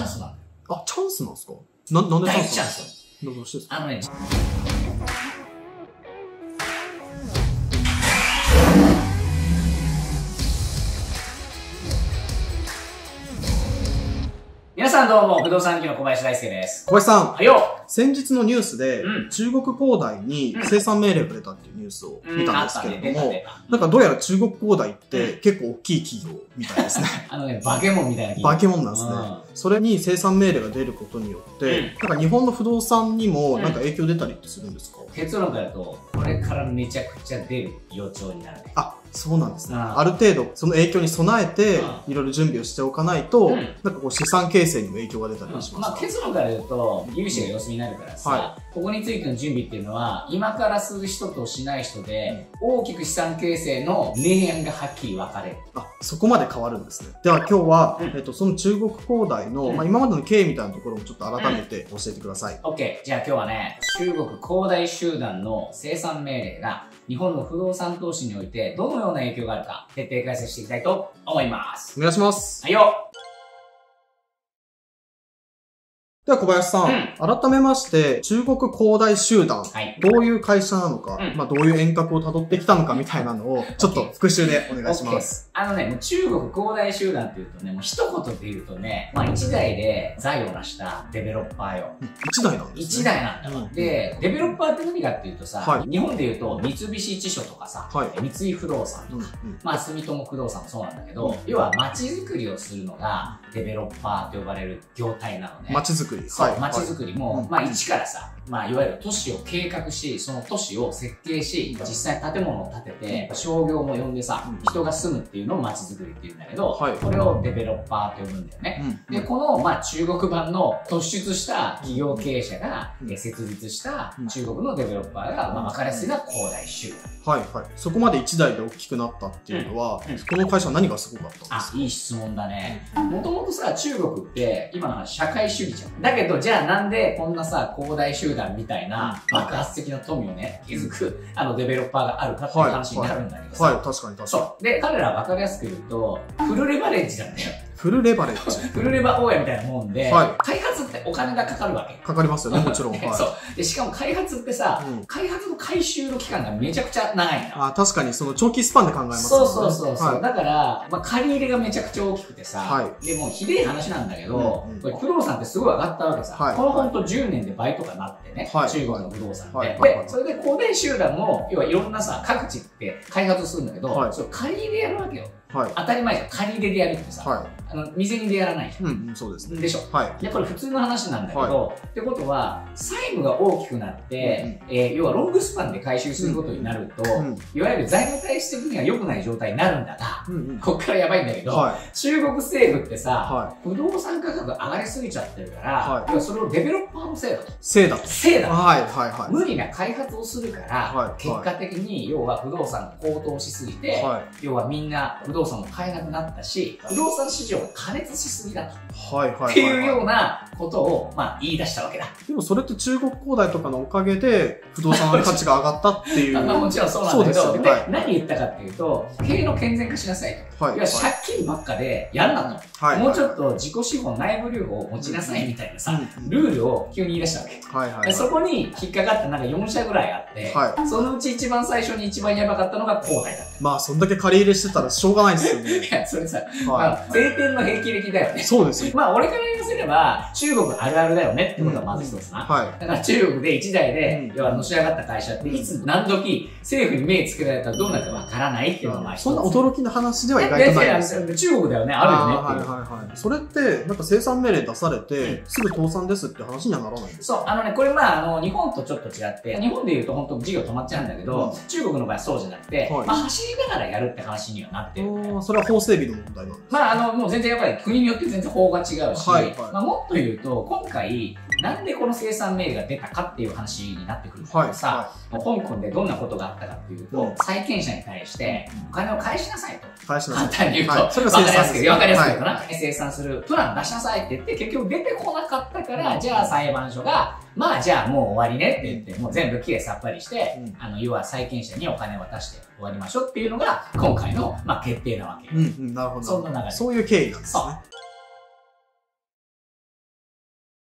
ャンスなんだよ。あ、チャンスなんですか？な、なんでチャン大チャンスなんですか？ス。どうしてですか？あのね、さんどうも、不動産業の小林大輔です。小林さん、はいよ。先日のニュースで、うん。中国恒大に生産命令が出たっていうニュースを見たんですけれども、うん。ね出た出たなんかどうやら中国恒大ってう結構大きい企業みたいですね。あのね、化け物みたいな気化け物なんですね。うん。それに生産命令が出ることによって、うん。なんか日本の不動産にもなんか影響出たりってするんですか、結論から言うと、これからめちゃくちゃ出る予兆になるね。あ、そうなんですね。うんある程度、その影響に備えてう、いろいろ準備をしておかないと、うんなんかこう資産形成にも影響が出たりしますまあ、結論から言うと、融資が様子見になるからさ、はここについての準備っていうのは、今からする人としない人で、大きく資産形成の明暗がはっきり分かれる。あ、そこまで変わるんですね。では今日は、うんえっと、その中国恒大の、うんまあ、今までの経緯みたいなところもちょっと改めて教えてください。OK。じゃあ今日はね、中国恒大集団の生産命令が、日本の不動産投資においてどのような影響があるか、徹底解説していきたいと思います。お願いします。はいよでは小林さん、改めまして、中国恒大集団、はい。どういう会社なのか、うんまあ、どういう遠隔を辿ってきたのかみたいなのを、ちょっと復習でお願いします。あのね、もう中国恒大集団っていうとね、もう一言で言うとね、まあ一代で財を成したデベロッパーよ。うん一台なんです一ね。台なんだわ、うんで、デベロッパーって何かっていうとさ、はい日本で言うと三菱地所とかさ、はい三井不動産とうんか、うんまあ住友不動産もそうなんだけど、うん要は街づくりをするのがデベロッパーと呼ばれる業態なのね。街づくり。そう、はい。街づくりも、うんまあ一からさ、まあいわゆる都市を計画し、その都市を設計し、実際建物を建てて、商業も呼んでさうん、人が住むっていうのを街づくりっていうんだけど、はい。これをデベロッパーと呼ぶんだよね。うん。で、この、まあ、中国版の突出した企業経営者が、うん。え設立したうん。中国のデベロッパーが、まあ、分かりやすいのは恒大集団。はいはい。そこまで一台で大きくなったっていうのは、うん。うん。この会社は何がすごかったんですか、あいい質問だね。もともとさ、中国って、今の話社会主義じゃん。だけど、じゃあなんでこんなさ、恒大集団みたいな爆発的な富をね、築く、あの、デベロッパーがあるかっていう話になるんだけどさ。はい、確かに確かに。そう。で、彼らは分かりやすく言うと、フルレバレッジなんだよ。フルレバレッジ。フルレバ大家みたいなもんで、はい開発ってお金がかかるわけ。かかりますよね、もちろん。はい。そう。で、しかも開発ってさ、うん開発の回収の期間がめちゃくちゃ長いの。あ確かにその長期スパンで考えますそうよね。そうそうそう、はいだから、まあ、借り入れがめちゃくちゃ大きくてさ、はでもうひでえ話なんだけど、うんうんこれ不動産ってすごい上がったわけさ、はいこのほんと10年で倍とかなってね、はい中国の不動産って、はいはいはいでそれで恒大集団も要はいろんなさ各地って開発するんだけど、はいそれ借り入れやるわけよはい。当たり前じゃん借り入れでやるってさ、はあの未然でやらないじい。うん、うん、そうですね。ゃんでしょはい。いやこれ普通の話なんだけど、ってことは債務が大きくなって、えー要はロングスパンで回収することになると、うん。いわゆる財務体質的には良くない状態になるんだが、うん、うん。こっからやばいんだけど、はい。中国政府ってさ、は不動産価格が上がりすぎちゃってるから、はい要はそれをデベロッパーのせいだと。せいだと。せいだと。はい、はい、はい。無理な開発をするから、はい結果的に要は不動産が高騰しすぎて、は要はみんな不動産を買えなくなったし、不動産市場が過熱しすぎだと。い。はい、はい。っていうよはうなことを、まあ、言い出したわけだ。い。でもそれって中国恒大とかのおかげで不動産の価値が上がったっていう。まあ、もちろんそうなんだけど、で何言ったかっていうと、経営の健全化しなさいと。はい。要は借金ばっかでやるなと。はい。もうちょっと自己資本内部留保を持ちなさいみたいなさ、うんうんルールを急に言い出したわけ。はい、はい。でそこに引っかかったなんか4社ぐらいあって、はそのうち一番最初に一番やばかったのが後輩だっまあ、そんだけ借り入れしてたらしょうがないですよた。いね。や、それさ、まはあ、晴天の平気歴だよい。ね。そうですよ。まあ、俺から言わせれば、中国あるあるだよねってことがまず一つな。はい。だから中国で一台で、うん要はのし上がった会社って、いつ何時政府に目つけられたらどうなるかわからないっていうのがまあ一つ。そんな驚きの話では意い外とないやですよ。いや中国だよね、あるよね。はいはいはい。それって、なんか生産命令出されて、すぐ倒産ですって話にはならないんですか？そう、あのね、これまあ、あの、日本とちょっと違って、日本で言うと本当事業止まっちゃうんだけど、うん中国の場合はそうじゃなくて、はいまあ、走りながらやるって話にはなってるんだよ。あーそれは法整備の問題なんですまあ、あの、もう全然やっぱり国によって全然法が違うし、はいはいまあ、もっと言うと、今回、なんでこの生産命令が出たかっていう話になってくるんだけはい。どさ、は香港でどんなことがあったかっていうと、うん債権者に対してお金を返しなさいと。い。返しな簡さい。単に言うと、はいそれがわかりやすく、生産ですわかりやすく言うとはな、生産するプラン出しなさいって言って、結局出てこなかったから、うんじゃあ裁判所が、まあじゃあもう終わりねって言って、もう全部きれいさっぱりして、うんあの、要は債権者にお金を渡して終わりましょうっていうのが、今回の、まあ決定なわけ。うんうん、なるほど。そんな流れそういう経緯なんですね。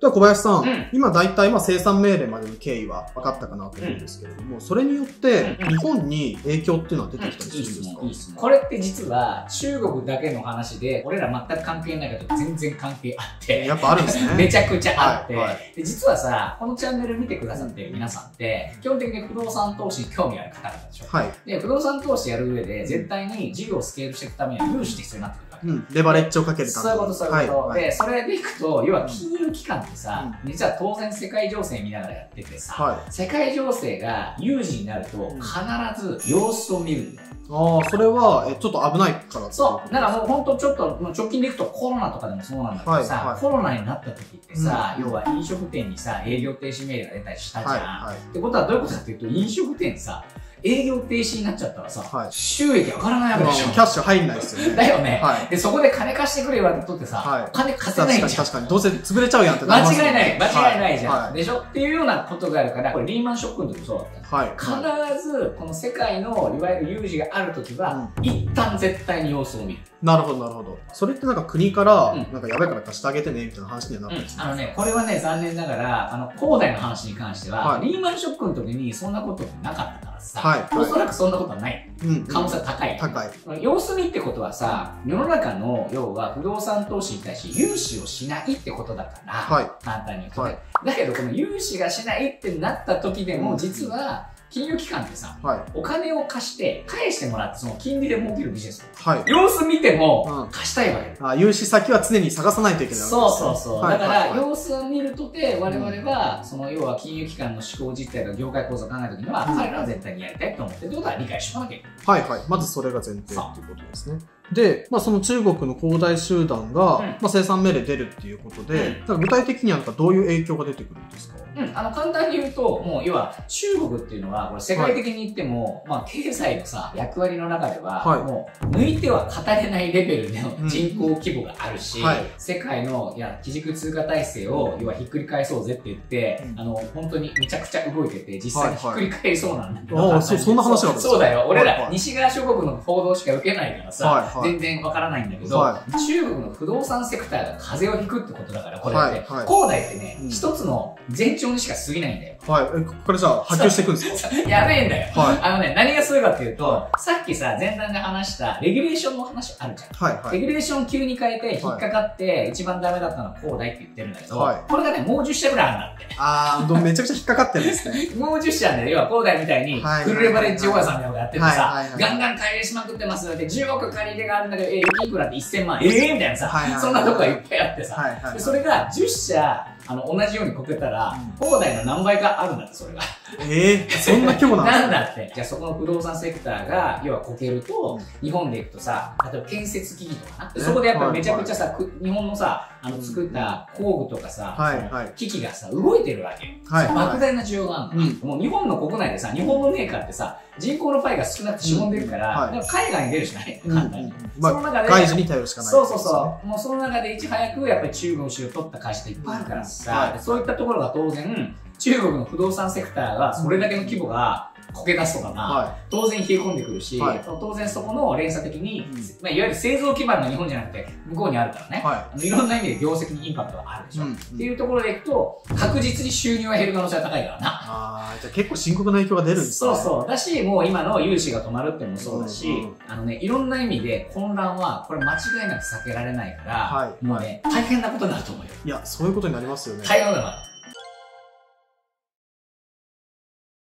では小林さん、うん今大体まあ生産命令までの経緯は分かったかなと思うんですけれども、それによってうん日本に影響っていうのは出てきたりすいいるんですか、質問、いい質問。これって実は中国だけの話で、俺ら全く関係ないけど全然関係あって、やっぱあるんですね。めちゃくちゃあって、はいはで実はさ、このチャンネル見てくださってる皆さんって、基本的に不動産投資に興味ある方々でしょ？はい。で、不動産投資やる上で、絶対に事業をスケールしていくためには融資って必要になってくる。うん。レバレッジをかけるたそういうこと、そういうこと。はい。で、それでいくと、要は金融機関ってさ、実は当然世界情勢見ながらやっててさ、はい。世界情勢が有事になると、必ず様子を見るんだよ。ああ、それは、え、ちょっと危ないからそう。だからもう本当ちょっと、直近でいくとコロナとかでもそうなんだけどさ、はいはいコロナになった時ってさ、うん要は飲食店にさ、営業停止命令が出たりしたじゃん。はいはいってことはどういうことかっていうと、飲食店さ、営業停止になっちゃったらさ、はい収益上がらないわけまあでしょ。キャッシュ入んないですよね。だよね、はい。で、そこで金貸してくれ言われたとってさ、はいお金貸せ確ないじゃん。かに確かに。どうせ潰れちゃうやんって間違いない、間違いないじゃん。はい。でしょ？っていうようなことがあるから、これリーマンショックの時もそうだった。はい。はい必ず、この世界のいわゆる有事がある時は、一旦絶対に様子を見る。なるほど、なるほど。それってなんか国から、うんなんかやばいから貸してあげてね、みたいな話にはなってるんですか、あのね、これはね、残念ながら、あの、恒大の話に関しては、はいリーマンショックの時にそんなことなかったからさ、はいはいおそらくそんなことはない。うん、うん。可能性は高い。高い。様子見ってことはさ、世の中の、要は不動産投資に対して融資をしないってことだから、はい。簡単に言うとね、はいだけど、この融資がしないってなった時でも、うん実は、金融機関ってさ、はい。お金を貸して、返してもらって、その金利で儲けるビジネス。はい。様子見てもうん、貸したいわけよ。あ融資先は常に探さないといけないそうそうそう。はいだから、はいはい様子を見るとて、我々は、その、要は金融機関の思考実態とか業界構造を考えるときには、うん彼らは絶対にやりたいと思ってるってことは理解しとかなきゃいけない。はいはい。まずそれが前提っていうことですね。で、まあその中国の恒大集団が、うん。まあ生産命令出るっていうことで、うん。具体的にはなんかどういう影響が出てくるんですか？うん、あの、簡単に言うと、もう、要は、中国っていうのは、これ世界的に言っても、まあ、経済のさ、役割の中では、はい。もう、抜いては語れないレベルでの人口規模があるし、うんはい。世界の、いや、基軸通貨体制を、要はひっくり返そうぜって言って、うん。あの、本当にめちゃくちゃ動いてて、実際にひっくり返りそうなんだけど、はいはいそんな話があるんですか？そうだよ。俺ら、はいはい。西側諸国の報道しか受けないからさ、はいはい全然わからないんだけど、は中国の不動産セクターが風邪をひくってことだから、これって。はいはい恒大ってね、うん一つの前兆にしか過ぎないんだよ。はい。え、ここれじゃあ波及していくんですか？やべえんだよ。はいあのね、何がすごいかっていうと、さっきさ、前段で話したレギュレーションの話あるじゃん。はいはい。レギュレーション急に変えて引っかかって、一番ダメだったのは恒大って言ってるんだけど、はいこれがね、もう10社ぐらいあるんだって。あー、めちゃくちゃ引っかかってるんですね。もう10社で、要は恒大みたいに、はいフルレバレッジ大家さんみたいなことやっててはいさガンガン借り入れしまくってますで、10億借り入れがあるんだけど、え、いくらって1000万、ええみたいなさはいはいは、いそんなとこがいっぱいあってさ、はいはいで。それが10社、あの、同じようにこけたら、恒大の何倍かあるんだって、それが。えー、そんな規模なんですなんかだって。じゃあそこの不動産セクターが、要はこけると、日本でいくとさ、例えば建設機器とかな。そこでやっぱりめちゃくちゃさ、く日本のさ、あの作った工具とかさ、はいはい。機器がさ、動いてるわけ。よ。はい。はい莫大な需要があるの、もう日本の国内でさ、日本のメーカーってさ、人口のパイが少なくてしぼんでるから、うんはい。海外に出るしかない。うん。簡単に。まその中で外需に頼るしかないそうそうそう。もうその中でいち早くやっぱり中国の市を取った会社っていっぱいあるからさ、はい。でそういったところが当然、中国の不動産セクターがそれだけの規模がこけ出すとかな、は当然冷え込んでくるし、はい当然そこの連鎖的に、うんまあ、いわゆる製造基盤が日本じゃなくて向こうにあるからね、い。はあのいろんな意味で業績にインパクトがあるでい。しょ。うんっていうところでいくと、確実に収入が減る可能性が高いからな。あー、じゃあ結構深刻な影響が出るんですね。そうそう。だし、もう今の融資が止まるっていうのもそうだし、うんうんあのね、いろんな意味で混乱は、これ間違いなく避けられないから、はいもうね、大変なことになると思うよ。いや、そういうことになりますよね。大変なことにな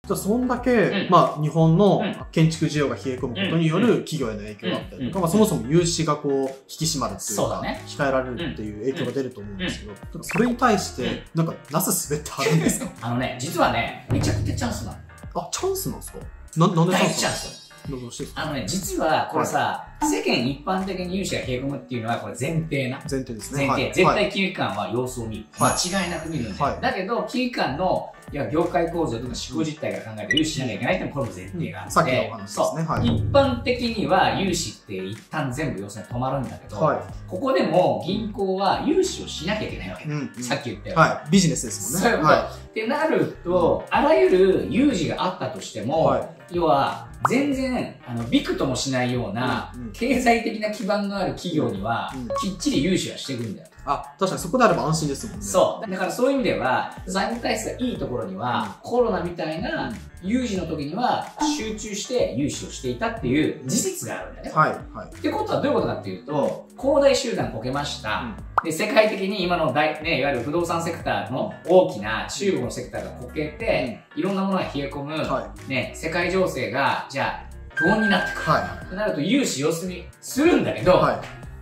じゃあ、そんだけ、うん。まあ、日本のうん建築需要が冷え込むことにようん。る企業への影響だったりとか、うん。まあ、そもそも融資がこう、引き締まるっていうか、ね。控えられるっていう影響が出ると思うんですけど、それに対して、なんか、なすすべってあるんですか？あのね、実はね、めちゃくちゃチャンスなの。あ、チャンスなんですか？な、なんでチャンス大チャンス。どうしてですか？あのね、実はこれさ、世間一般的に融資が冷え込むっていうのはこれ前提な。前提ですね。前提。はい絶対金融機関は様子を見る。はい間違いなく見るんだよ。はいだけど、金融機関のいや業界構造とか思考実態から考えて融資しなきゃいけないっていうのもこれも前提があって、さっきのお話ですそうね。はい。一般的には融資って一旦全部要するに止まるんだけど、はいここでも銀行は融資をしなきゃいけないわけだ、うんうんさっき言ったように。はい。ビジネスですもんね。そういうことはってなると、あらゆる有事があったとしても、はい要は全然あのびくともしないような、経済的な基盤のある企業には、うんきっちり融資はしていくんだよ。い。あ、確かにそこであれば安心ですもんね。そう。だからそういう意味では、財務体質がいいところには、コロナみたいな有事の時には集中して融資をしていたっていう事実があるんだよね。はい、はい。ってことはどういうことかっていうと、恒大集団こけました。で、世界的に今の大、ね、いわゆる不動産セクターの大きな中国のセクターがこけて、いろんなものが冷え込む、はい。ね、世界情勢が、じゃあ、不穏になってくる。はとなると融資要するにするんだけど、い。はい。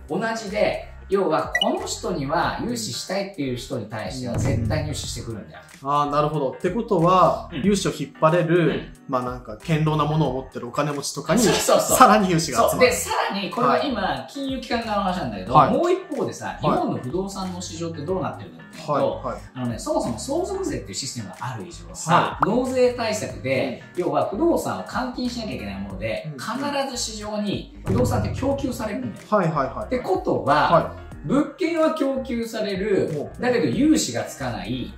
同じで、要はこの人には融資したいっていう人に対しては絶対入資してくるんだよ。ああ、なるほど。ってことは、うん。融資を引っ張れる、うん。まあなんか、堅牢なものを持ってるお金持ちとかに、さらに融資が集まる。さらに、これは今、金融機関側の話なんだけど、はい。もう一方でさ、い日本の不動産の市場ってどうなってるかっていうと、はい、はい。あのね、そもそも相続税っていうシステムがある以上さ、納税対策で、要は不動産を換金しなきゃいけないもので、うん必ず市場に不動産って供給されるんだよ。はい、はい、はい。ってことは、は物件は供給されるも、だけど融資がつかない、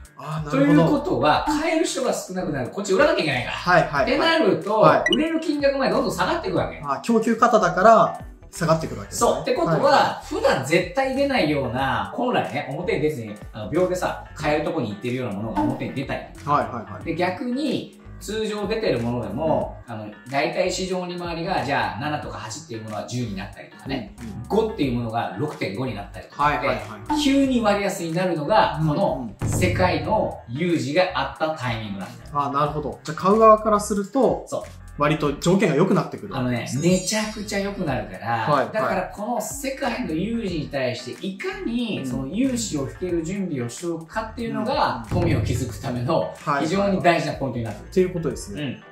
という。ことは、買える人が少なくなる。こっち売らなきゃいけないから。はい、はい。ってはいなると、は売れる金額までどんどん下がっていくわけ。あ供給方だから、下がってくるわけですね。そう。ってことは、普段絶対出ないような、本来ね、表に出ずに、あの秒でさ、買えるとこに行ってるようなものが表に出たり。はい、はい、はい。で、逆に、通常出てるものでも、あの、大体市場に回りが、じゃあ7とか8っていうものは10になったりとかね、うん5っていうものが6.5になったりとかはい、で、はい、はい。急に割安になるのが、このうん世界の有事があったタイミングなんだよ。ああ、なるほど。じゃあ、買う側からすると、そう割と条件が良くなってくる。あのね、めちゃくちゃ良くなるから、はいだからこの世界の有事に対していかにうん。その融資を引ける準備をしておくかっていうのが、富を築くためのはい。非常に大事なポイントになってくっていうことですね。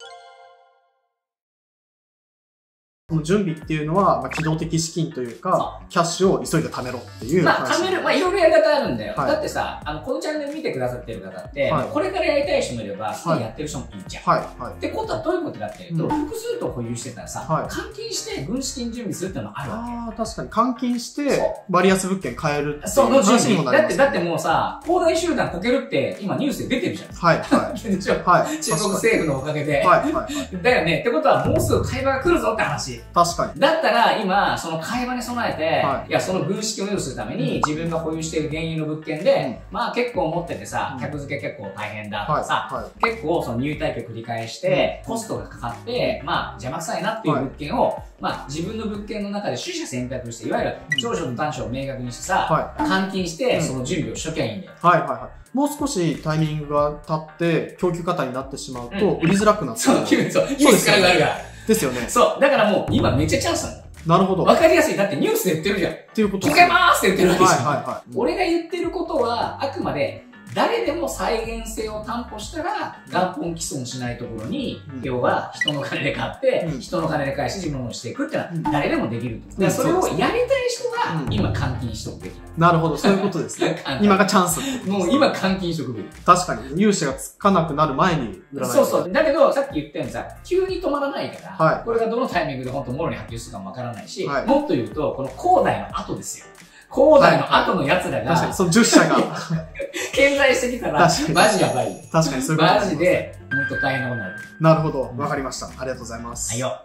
この準備っていうのは、まあ、機動的資金というか、キャッシュを急いで貯めろっていうまあ、話。貯める、まあ、いろいろやり方あるんだよ。はいだってさ、あの、このチャンネル見てくださってる方って、はいこれからやりたい人もいれば、すでにやってる人もいるじゃん。はい、はい。ってことはどういうことかっていうと、う複数と保有してたらさ、はい換金して軍資金準備するっていうのもあるわけ。ああ、確かに換金してそ、割安物件買えるっていうそう、の準備。話にもなりだって、だってもうさ、恒大集団こけるって今ニュースで出てるじゃん。はい、は でしょ？い。はい。中国政府のおかげで。はい、はい、はい。だよね。ってことはもうすぐ会話が来るぞって話。確かに。だったら今、その会話に備えて、はい。い、や、その軍資金を用意するために自分が保有している原油の物件で、まあ結構持っててさう、ん。客付け結構大変だとはい、かさ、はい。結構その入退去繰り返して、コストがかかって、まあ邪魔くさいなっていう物件を、まあ自分の物件の中で取捨選択して、いわゆる長所と短所を明確にしてさ、は換金してうん。その準備をしときゃいいんだよ。はい、はい、はい。もう少しタイミングが経って、供給方になってしまうと、うん。売りづらくなってしまう。そう、いいそう。ですよね。力があるから。ですよね。そう、だからもう今めっちゃチャンスなんだ。なるほど。っわかりやすい。だってニュースで言ってるじゃん。ていうことこけまーすって言ってるわけじゃん。はい、はい、はい。俺が言ってることは、あくまで、誰でも再現性を担保したら、元本毀損しないところに、うん要は人の金で買って、うん人の金で返して自分のものにしていくってのは、うん誰でもできると。んだからそれをやりたい人今換金しとくべきなるほど、そういうことですね。だ。今がチャンスもう今換金しとくべき。確かに、融資がつかなくなる前に売らないとそうそう。だけど、さっき言ったようにさ、急に止まらないから、はいこれがどのタイミングで本当もろに波及するかもわからないし、はいもっと言うと、この恒大の後ですよ。恒大の後の奴らが、確かに、その10社が、健在してきたら、マジやばいよ。確かにそういうことマジで、本当大変なことになる。なるほど、わかりました。ありがとうございます。はいよ。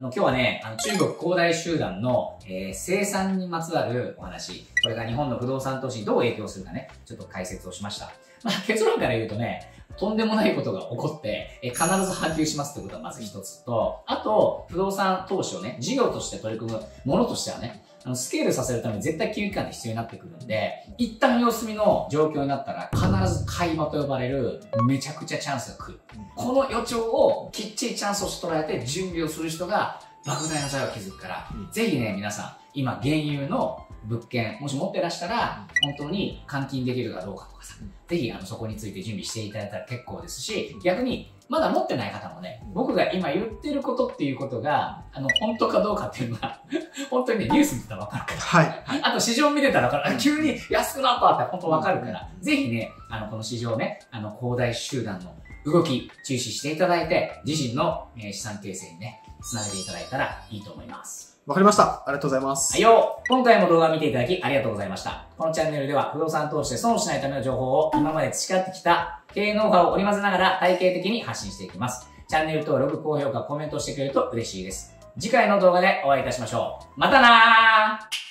今日はね、あの中国恒大集団の、えー生産にまつわるお話、これが日本の不動産投資にどう影響するかね、ちょっと解説をしました。まあ、結論から言うとね、とんでもないことが起こって、え必ず波及しますってことはまず一つと、あと、不動産投資をね、事業として取り組むものとしてはね、あのスケールさせるために絶対金融機関って必要になってくるんで、一旦様子見の状況になったら必ず買い間と呼ばれるめちゃくちゃチャンスが来る。この予兆をきっちりチャンスをし捉えて準備をする人が莫大な財を築くから、うんぜひね、皆さん、今、現有の物件、もし持ってらしたら、本当に換金できるかどうかとかさ、うんぜひ、あの、そこについて準備していただいたら結構ですし、逆に、まだ持ってない方もね、僕が今言ってることっていうことが、あの、本当かどうかっていうのは、本当にね、ニュース見てたらわかるから。はい。あと市場見てたら分かる。あ急に安くなったって本当分かるから、ぜひね、あの、この市場ね、あの、恒大集団の動き、注視していただいて、自身の、えー資産形成にね、つなげていただいたらいいと思います。わかりました。ありがとうございます。はいよ今回も動画を見ていただきありがとうございました。このチャンネルでは不動産投資で損しないための情報を今まで培ってきた経営ノウハウを織り交ぜながら体系的に発信していきます。チャンネル登録、高評価、コメントしてくれると嬉しいです。次回の動画でお会いいたしましょう。またなー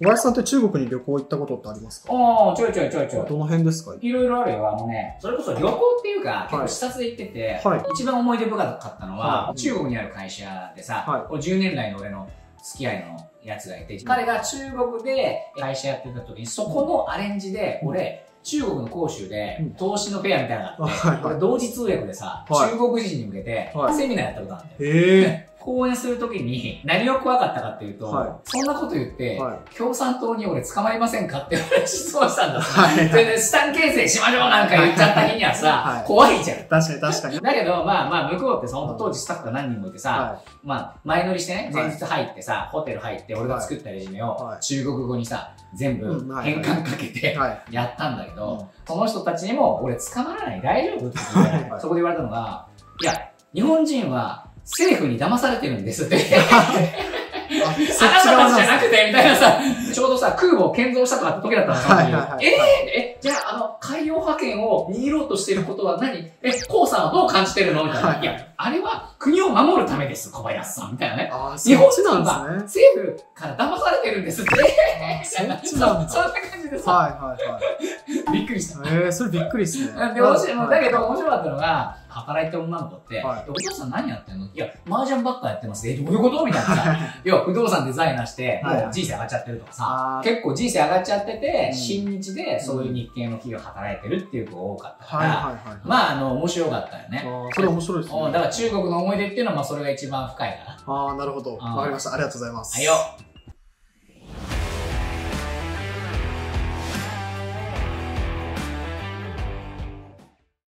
小林さんって中国に旅行行ったことってありますか？おー、ちょいちょいちょいちょい。どの辺ですか？いろいろあるよ。あのね、それこそ旅行っていうか、結構視察で行ってて、はい。一番思い出深かったのは、はい。中国にある会社でさ、はい。これ10年来の俺の付き合いのやつがいて、彼が中国で会社やってた時に、そこのアレンジで、俺、中国の広州でうん。投資のフェアみたいなのがあって、俺同時通訳でさ、はい。中国人に向けてはい。セミナーやったことあるんだよ。へえ。講演するときに何を怖かったかっていうと、はい。そんなこと言って、は共産党に俺捕まりませんかって俺質問したんだ。はい。それで資産形成しましょうなんか言っちゃった日にはさ、はい。怖いじゃん。確かに確かに。だけど、まあまあ、向こうってさ、ほんと当時スタッフが何人もいてさ、はまあ、前乗りしてね、はい。前日入ってさ、ホテル入って、俺が作ったレジュメをはい。中国語にさ、全部変換かけい。てはい。やったんだけど、うん。その人たちにも、俺捕まらない大丈夫？って言って、はい。そこで言われたのが、いや、日本人は政府に騙されてるんですって。あ、なたたちじゃなくて、みたいなさ、ちょうどさ、空母を建造したとかって時だったのその時はいはいはいえー、え、じゃあ、あの、海洋派遣を握ろうとしていることは何？え、コウさんはどう感じてるの？みたいな。はいいや、あれは国を守るためです、小林さん。みたいなね。あー、日本人はなんです政府から騙されてるんですって。そんな感じでね。さ、はいはいはい。びっくりした。えー、それびっくりっすね。で、面白い、はいだけど面白かったのが、働いてる女の子って、はいお父さん何やってんの？いや、麻雀ばっかやってます。え、どういうこと？みたいなさ。要は不動産デザイナーして、はいもう人生上がっちゃってるとかさ、あー結構人生上がっちゃってて、うん新日でそういう日系の企業働いてるっていう子が多かったから。まあ、あの、面白かったよね。それ面白いですね。おだから中国の思い出っていうのは、まあ、それが一番深いかな。ああ、なるほど。わかりました。ありがとうございます。はいよ。